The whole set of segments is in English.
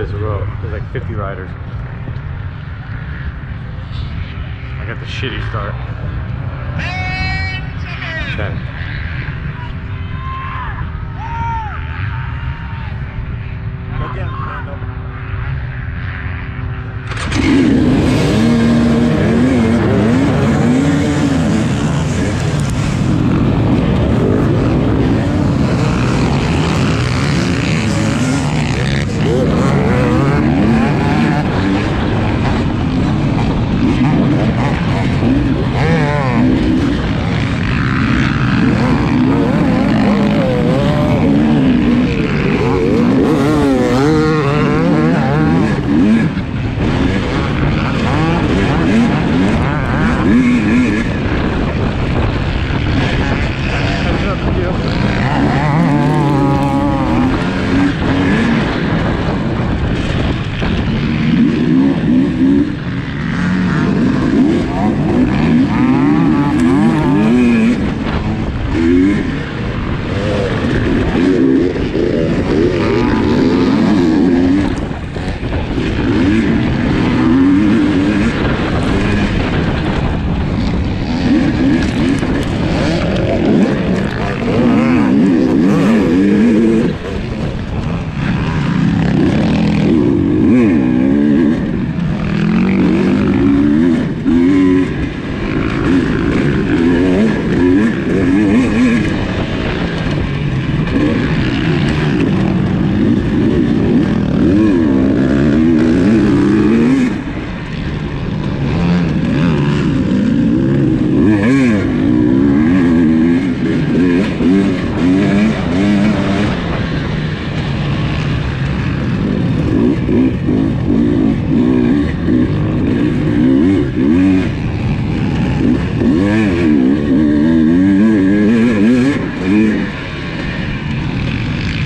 this row. There's like 50 riders. I got the shitty start. 10.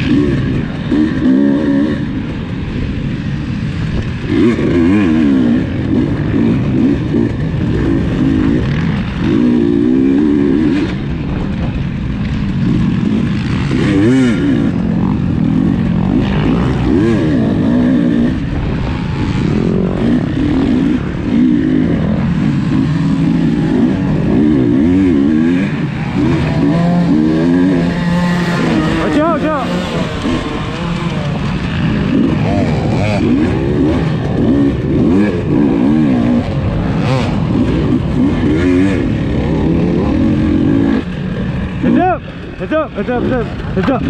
Yeah. じゃあ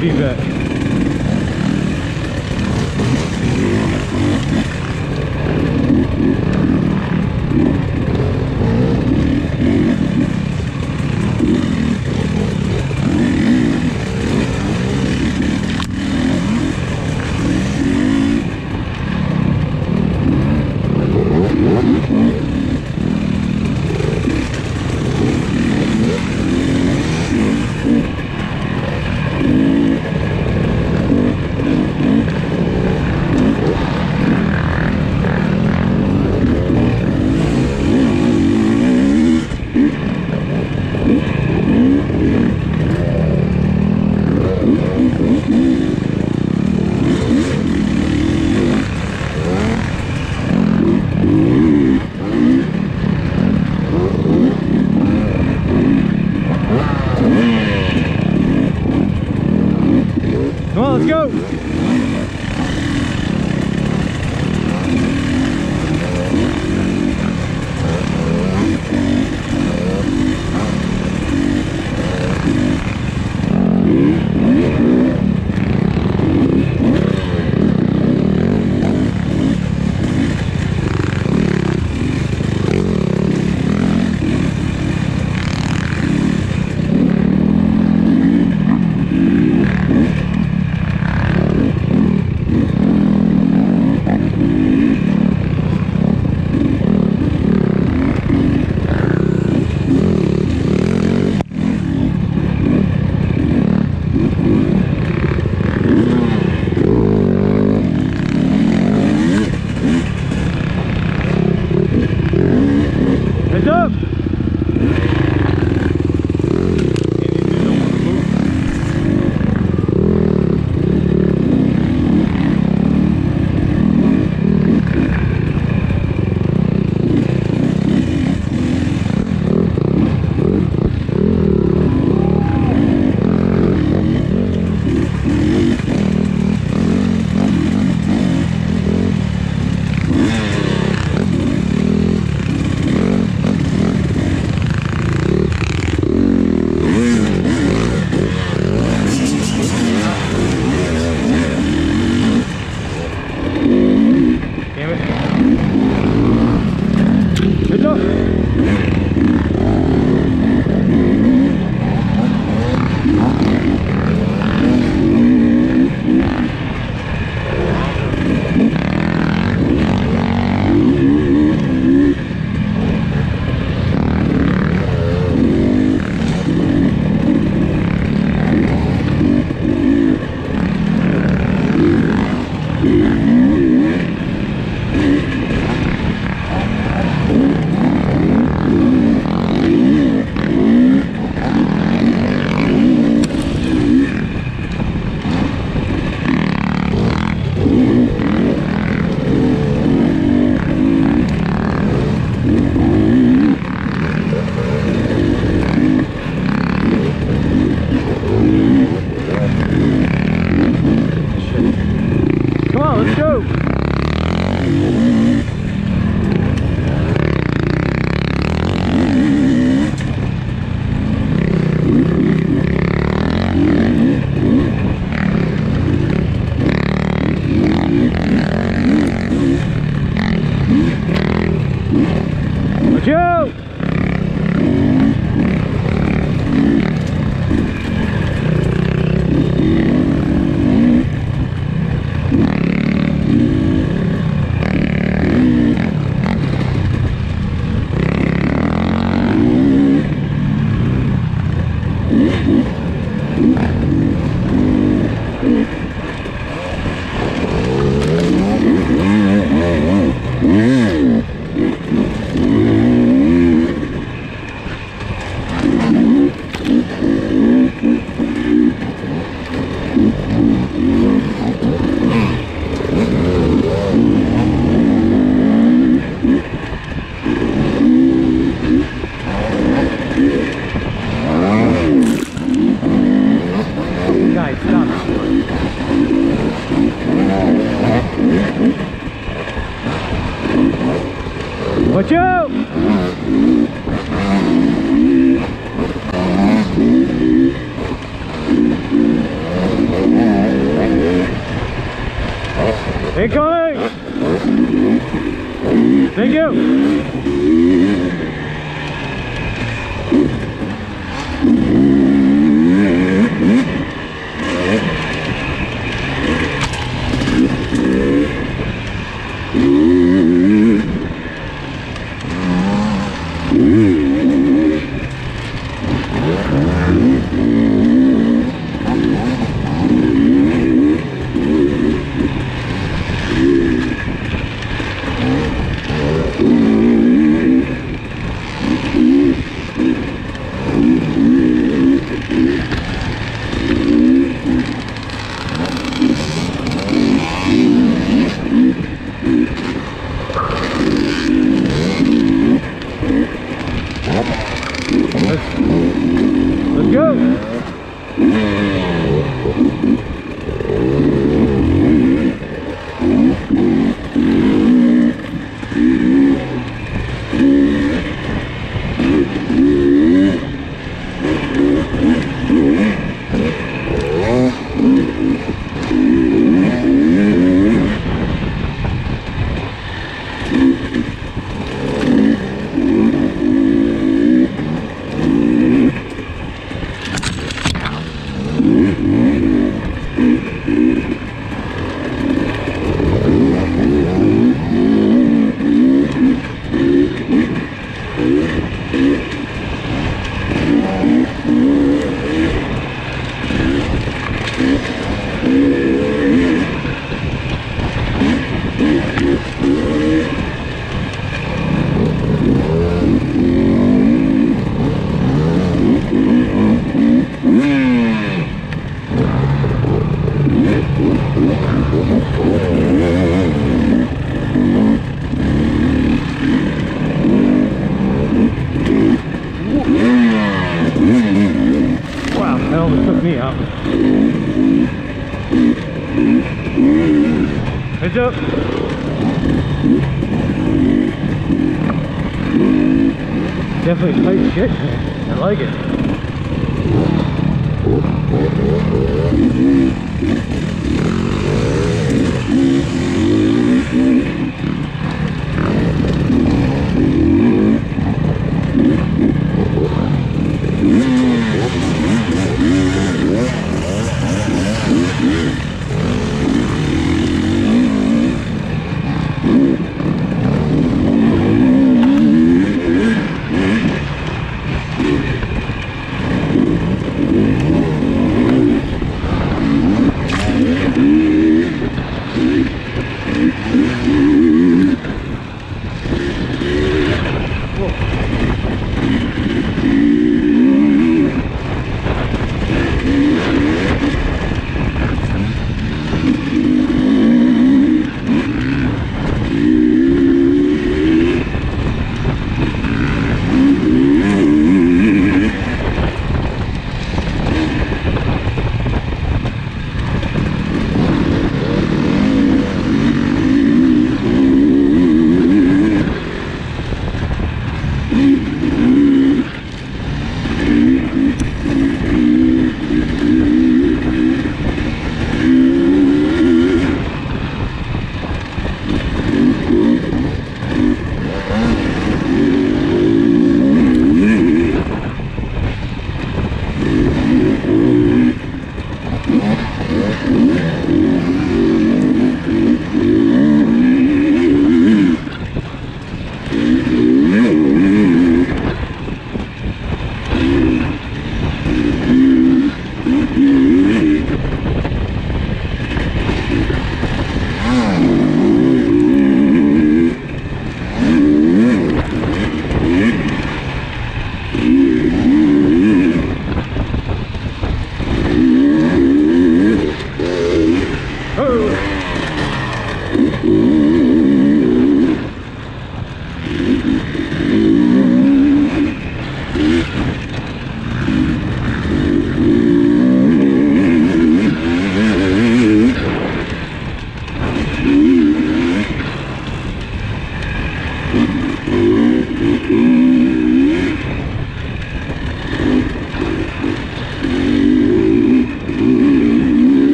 Should have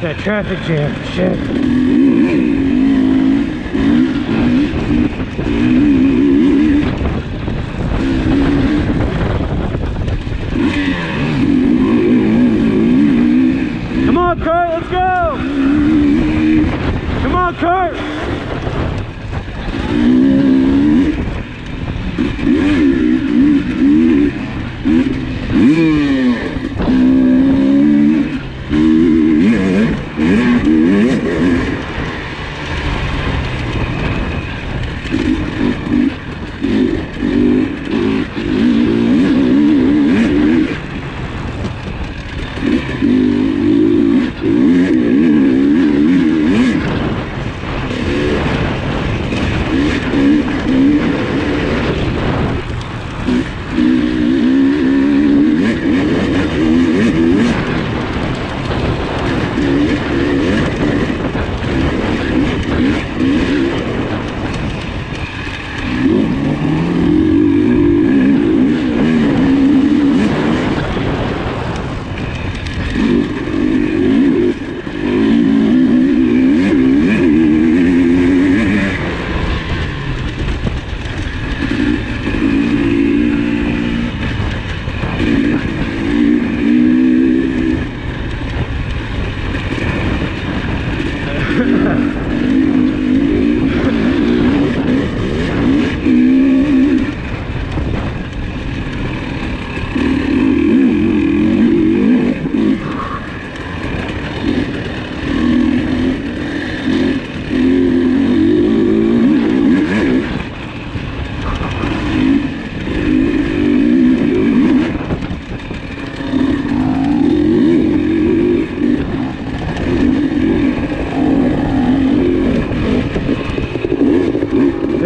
that? Traffic jam. Shit. Come on, Kurt, let's go. Come on, Kurt,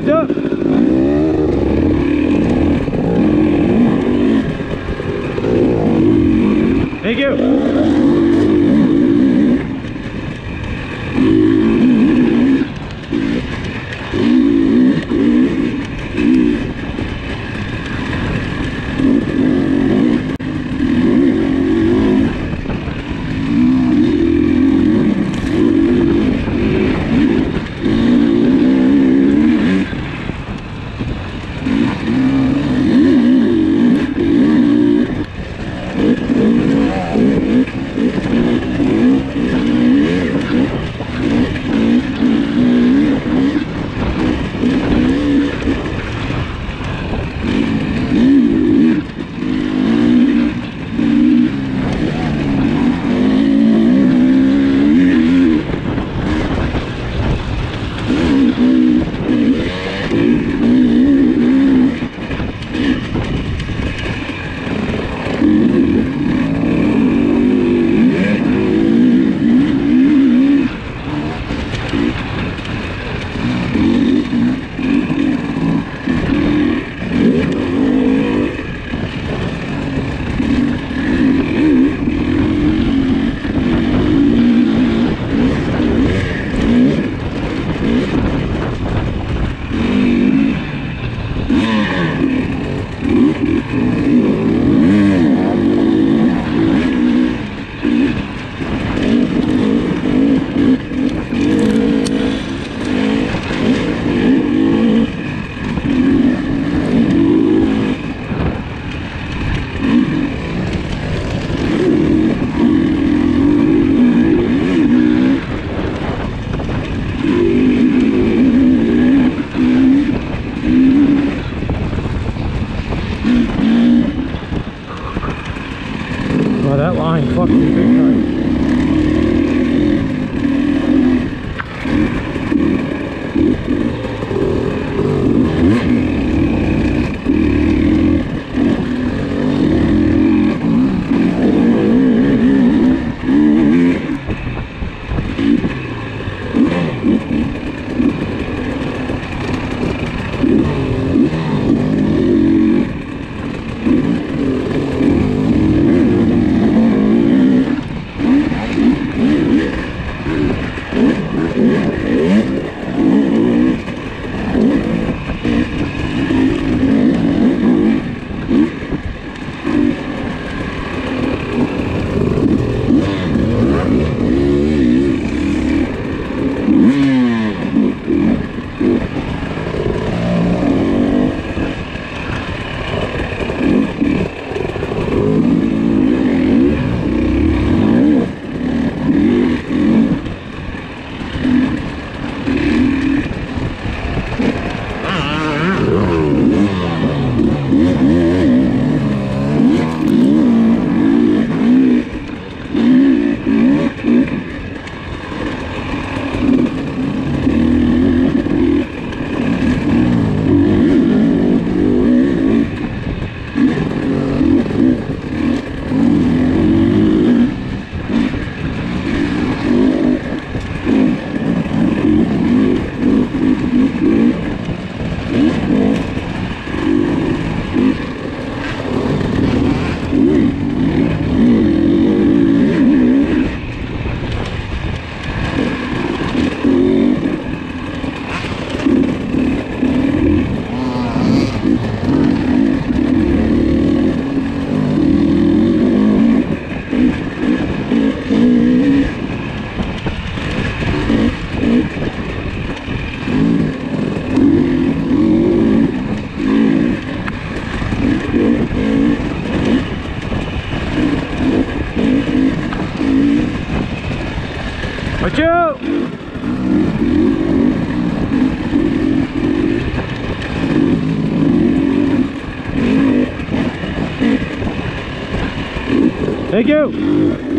Bitte? Thank you.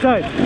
side.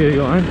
A line.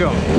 Let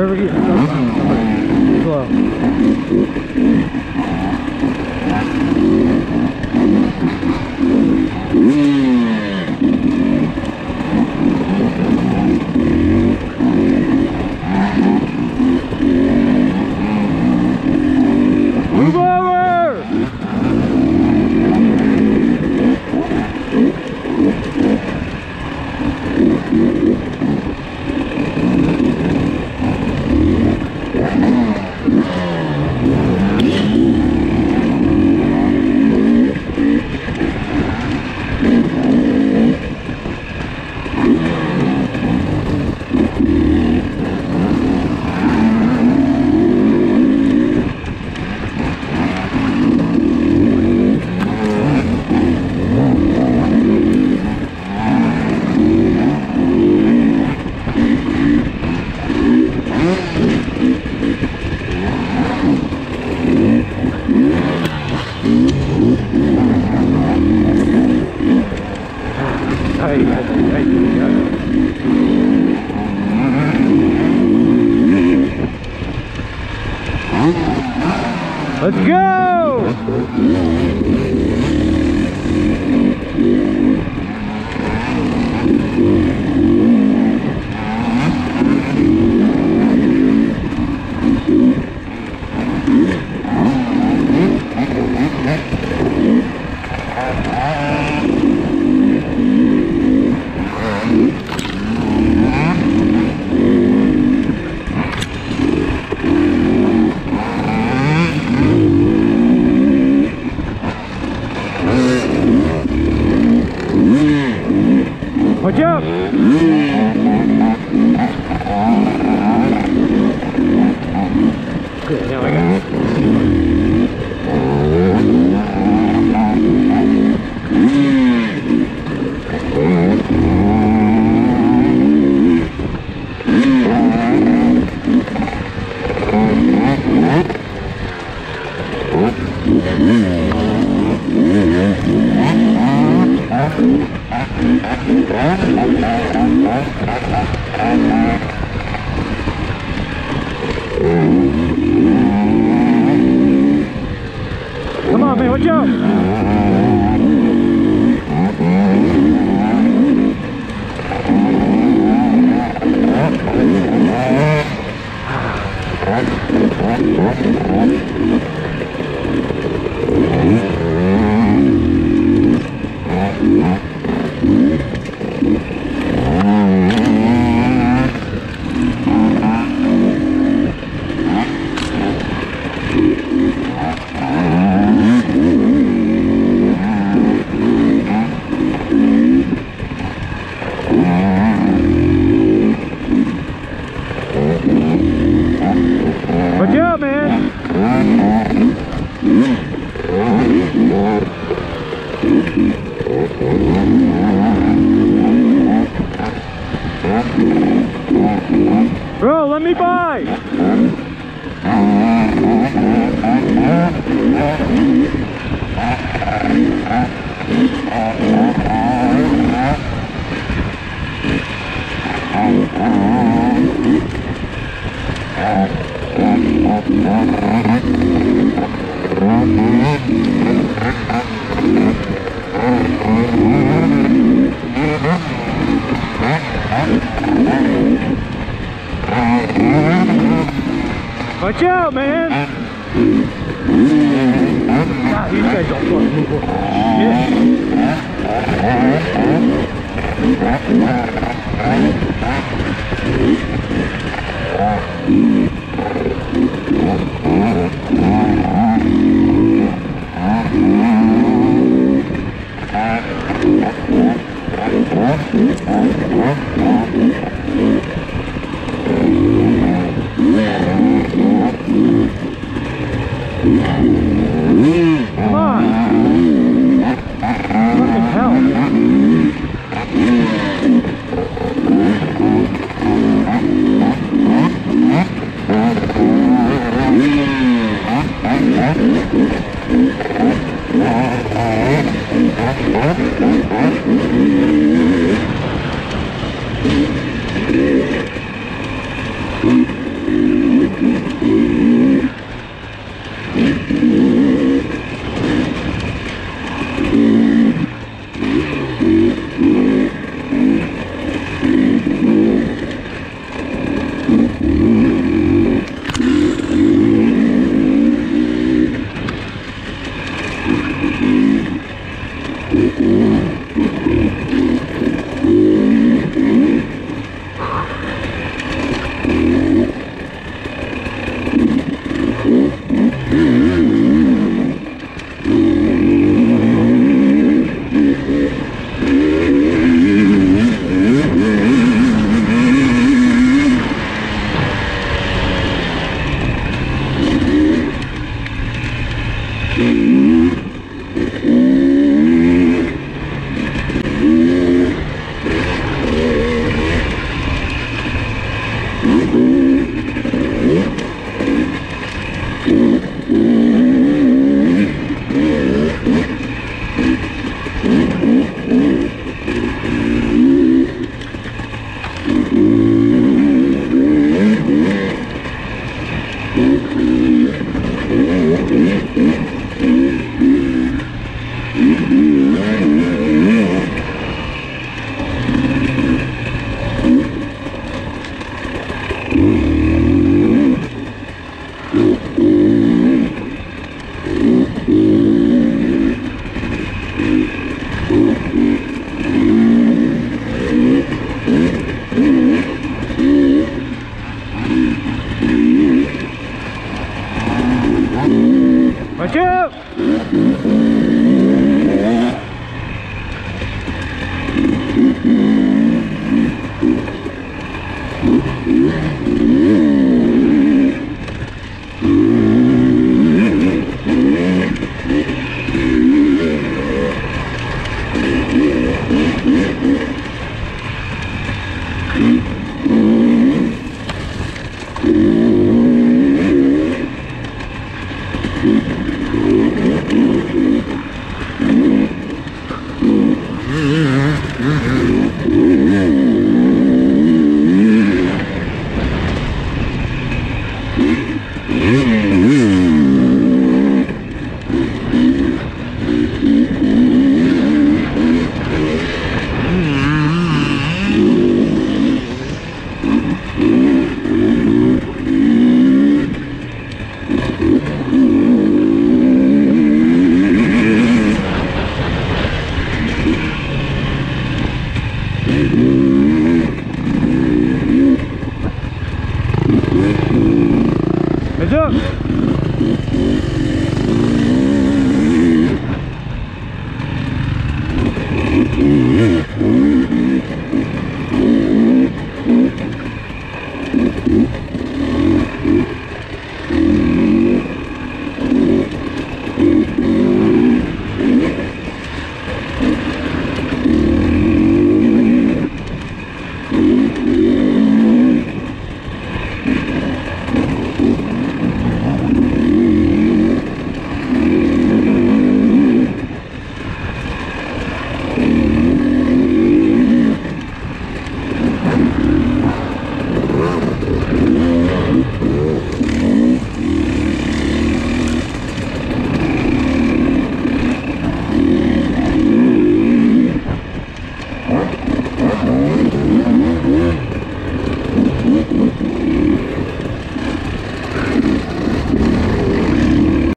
Wherever you slow. ¿eh? Watch out!